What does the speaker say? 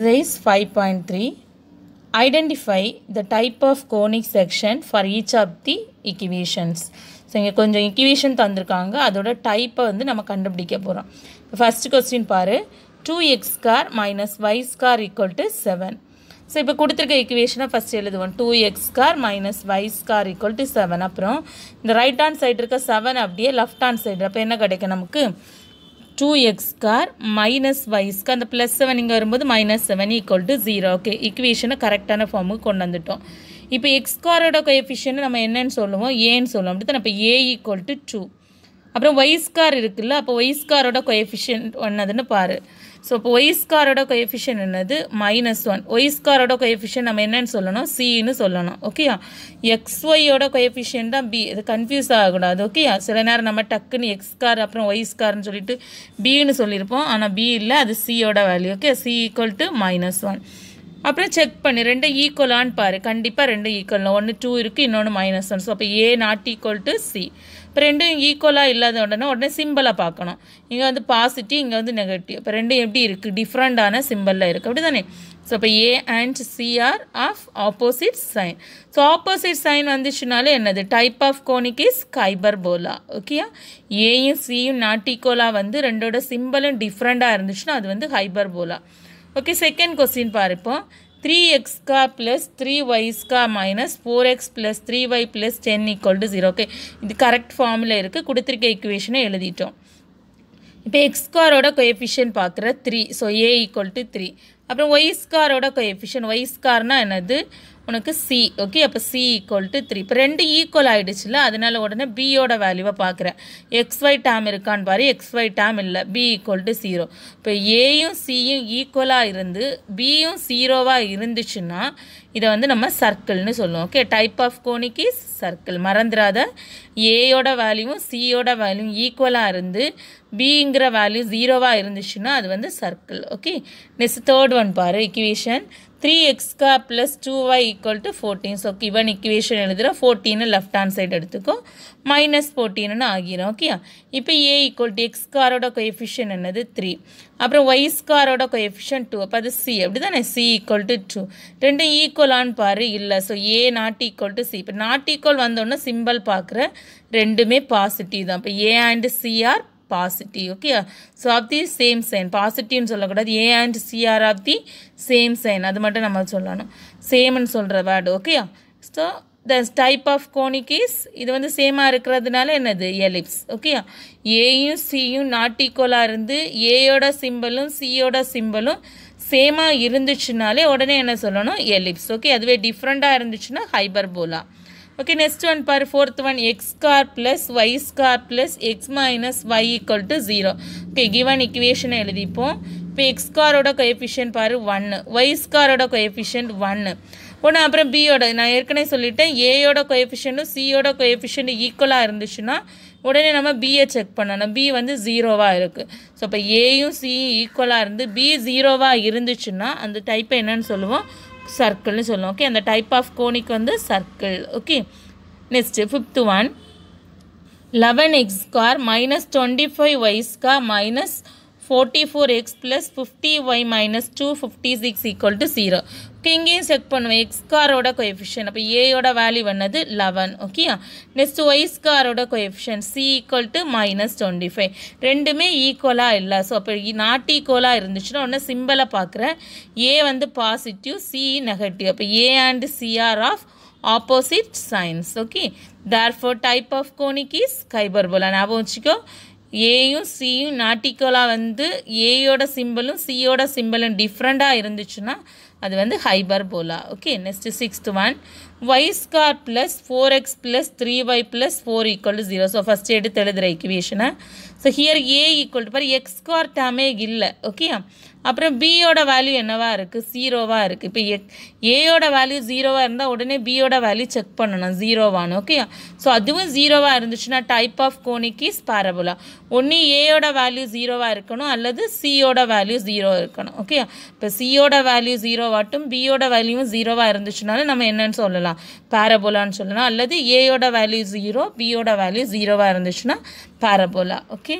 Exercise 5.3 Identify the type of conic section for each of the equations. So இங்கே கொஞ்சம் equation தந்திருக்காங்க. அதோட டைப்பை வந்து நம்ம கண்டுபிடிக்க போகிறோம் ஃபர்ஸ்ட் கொஸ்டின் பாரு. Two x square minus y square equal to seven so இப்போ கொடுத்துருக்க இக்குவேஷனை ஃபஸ்ட் எழுதுவோம். Two x square minus y square equal to seven அப்புறம் இந்த ரைட் ஹேண்ட் சைடு இருக்க செவன் அப்படியே லெஃப்ட் ஹேண்ட் சைடு அப்போ என்ன கிடைக்கும் நமக்கு? Two x square minus y square அந்த ப்ளஸ் செவன் இங்கே வரும்போது minus seven equal to zero okay ஈக்குவேஷனை கரெக்டான ஃபார்முக்கு கொண்டு வந்துட்டோம். இப்போ எக்ஸ் ஸ்காரோட கோஎஃபிஷியன் நம்ம என்னன்னு சொல்லுவோம்? ஏன்னு சொல்லுவோம். அப்படி தான் இப்போ ஏ ஈக்குவல் டு டூ அப்புறம் ஒய்ஸ்கார் இருக்குல்ல அப்போ ஒய்ஸ்காரோட ஸ்காரோட ஒன்னதுன்னு பாரு. ஸோ இப்போ ஒய்ஸ்காரோட ஸ்காரோட என்னது? மைனஸ் ஒன் ஒய்ஸ்காரோட கொயஃபிஷியன் நம்ம என்னன்னு சொல்லணும்? சின்னு சொல்லணும். ஓகேயா எக்ஸ் ஒய்யோட கோஎஃபிஷியன் தான் பி இது கன்ஃபியூஸ் ஆகக்கூடாது. ஓகேயா சில நேரம் நம்ம டக்குன்னு எக்ஸ்கார் அப்புறம் ஒய்ஸ்கார்னு சொல்லிட்டு பின்னு சொல்லியிருப்போம். ஆனால் பி இல்லை அது சியோட value okay C equal to minus one அப்புறம் செக் பண்ணி. ரெண்டும் ஈக்குவலான்னு பாரு. கண்டிப்பாக ரெண்டும் ஈக்குவல் ஒன்று டூ இருக்குது இன்னொன்று மைனஸ் ஒன் ஸோ அப்போ A not equal to C இப்போ ரெண்டும் ஈக்குவலாக இல்லாத உடனே உடனே சிம்பிளாக பார்க்கணும். இங்கே வந்து பாசிட்டிவ் இங்கே வந்து நெகட்டிவ் இப்போ ரெண்டும் எப்படி இருக்குது டிஃப்ரெண்டான சிம்பிளில் இருக்குது அப்படி தானே ஸோ இப்போ A and C are of opposite sign so opposite sign வந்துச்சுனாலே என்னது? Type of conic is hyperbola ஓகேயா ஏயும் சியும் நாட் ஈக்குவலாக வந்து ரெண்டோட சிம்பிளும் டிஃப்ரெண்ட்டாக இருந்துச்சுன்னா அது வந்து hyperbola okay second question பார்ப்போம். Three x square plus three y square minus four x plus three y plus ten equal to zero okay இது கரெக்ட் ஃபார்மில் இருக்குது கொடுத்துருக்க ஈக்குவேஷனை எழுதிட்டோம். இப்போ எக்ஸ்காரோட கொஎஃபிஷியன் பார்க்குற three so A equal to three அப்புறம் ஒய்ஸ்காரோட கொஎஃபிஷியன் ஒய் என்னது? உனக்கு சி ஓகே அப்போ சி ஈக்குவல் டு த்ரீ இப்போ ரெண்டு ஈக்குவல் ஆகிடுச்சுல அதனால உடனே பியோட வேல்யூவை பார்க்குறேன் எக்ஸ் ஒய் டேம் இருக்கான்னு பாரு. எக்ஸ் ஒய் டேம் இல்லை. பி ஈக்குவல் டு ஜீரோ இப்போ ஏயும் சியும் ஈக்குவலாக இருந்து பியும் ஜீரோவாக இருந்துச்சுன்னா இதை வந்து நம்ம சர்க்கிள்னு சொல்லுவோம். Okay type of conic circle மறந்துடாத ஏயோட வேல்யூவும் சியோட வேல்யூவும் ஈக்குவலாக இருந்து பிங்கிற வேல்யூ ஜீரோவாக இருந்துச்சுன்னா அது வந்து circle okay next third one பாரு equation three x square plus two y equal to fourteen so given equation எழுதுகிறோம் ஃபோர்டீனு லெஃப்ட் ஹேண்ட் சைடு எடுத்துக்கோ. மைனஸ் ஃபோர்டீன்னு ஆகிரும் ஓகே இப்போ ஏ ஈக்குவல் டு எக்ஸ் காரோட கொஎஃபிஷியன் என்னது? த்ரீ அப்புறம் ஒய் ஸ்காரோட கொஎஃபிஷியன் டூ அப்போ அது சி அப்படி தானே சி ஈக்குவல் டு டூ ரெண்டும் ஈக்குவலான்னு பாரு இல்லை. So A not equal to C இப்போ நாட் ஈக்குவல் வந்தோடனே சிம்பிள் பார்க்குற ரெண்டுமே பாசிட்டிவ் தான். இப்போ A and C are positive ஓகேயா so of the same sign பாசிட்டிவ்னு சொல்லக்கூடாது. A and C are of the same sign அது மட்டும் நம்ம சொல்லணும். சேம்னு சொல்கிற word okay so the type of conic is இது வந்து சேமாக இருக்கிறதுனால என்னது? எலிப்ஸ் ஓகே ஏயும் சியும் நாட் ஈக்குவலாக இருந்து ஏயோட சிம்பிளும் சியோட சிம்பிளும் சேமாக இருந்துச்சுனாலே உடனே என்ன சொல்லணும்? எலிப்ஸ் ஓகே அதுவே டிஃப்ரெண்ட்டாக இருந்துச்சுன்னா hyperbola okay next one bar fourth one x square plus y square plus x minus y equal to zero okay given இக்குவேஷனை எழுதிப்போம். இப்போ எக்ஸ் ஸ்காரோட கொஎஃபிஷியன் பாரு ஒன்று ஒய் ஸ்காரோட கொஎஃபிஷியன்ட் ஒன்று ஒன்று அப்புறம் பியோட நான் ஏற்கனவே சொல்லிட்டேன். ஏயோட கொஎஃபிஷியன்ட்டும் சியோட கொஎஃபிஷியன்ட் ஈக்குவலாக இருந்துச்சுன்னா உடனே நம்ம பியை செக் பண்ணணும். பி வந்து ஜீரோவாக இருக்குது ஸோ இப்போ ஏயும் சியும் ஈக்குவலாக இருந்து பி ஜீரோவாக இருந்துச்சுன்னா அந்த டைப்பை என்னன்னு சொல்லுவோம்? சர்க்கிள்னு சொல்லுவோம் ஓகே அந்த டைப் ஆஃப் கோனிக் வந்து circle okay next fifth one eleven x square minus twenty five y square minus forty four x plus fifty y minus two fifty six equal to zero okay இங்கேயும் check பண்ணுவேன். X ஸ்காரோட coefficient அப்போ ஏயோட value பண்ணது eleven ஓகேயா next y ஸ்காரோட coefficient C equal to minus twenty five ரெண்டுமே ஈக்குவலாக இல்லை. ஸோ அப்போ நாட் ஈக்குவலாக இருந்துச்சுன்னா ஒன்று சிம்பிளை பார்க்குறேன் ஏ வந்து பாசிட்டிவ் சி நெகட்டிவ் அப்போ A and C are of opposite signs okay therefore type of conic is hyperbola ஞாபகம் வச்சுக்கோ. ஏயும் சியும் நாட்டிக்கோலாக வந்து ஏயோட சிம்பிளும் சியோட சிம்பிளும் டிஃப்ரெண்ட்டாக இருந்துச்சுன்னா அது வந்து hyperbola okay next sixth one y square plus four x plus three y plus four equal to zero so first எடுத்து எழுதுகிற இக்குவேஷனை so here A equal to for x square டேமே இல்லை. ஓகே அப்புறம் பியோட வேல்யூ என்னவாக இருக்குது ஜீரோவாக இருக்குது இப்போ எக் ஏயோட வேல்யூ ஜீரோவாக இருந்தால் உடனே பியோட வேல்யூ செக் பண்ணணும். ஜீரோவானு ஓகே ஸோ அதுவும் ஜீரோவாக இருந்துச்சுன்னா டைப் ஆஃப் கோனிக் ஸ்பாரபோலா ஒன்று ஏயோட வேல்யூ ஜீரோவாக இருக்கணும் அல்லது சியோட வேல்யூ ஜீரோ இருக்கணும். ஓகே இப்போ சியோட வேல்யூ ஜீரோவாட்டும் பியோட வேல்யூவும் ஜீரோவாக இருந்துச்சுனாலும் நம்ம என்னன்னு சொல்லலாம்? பேரபோலான்னு சொல்லலாம். அல்லது ஏயோட வேல்யூ ஜீரோ பியோட வேல்யூ ஜீரோவாக இருந்துச்சுன்னா பாரபோலா ஓகே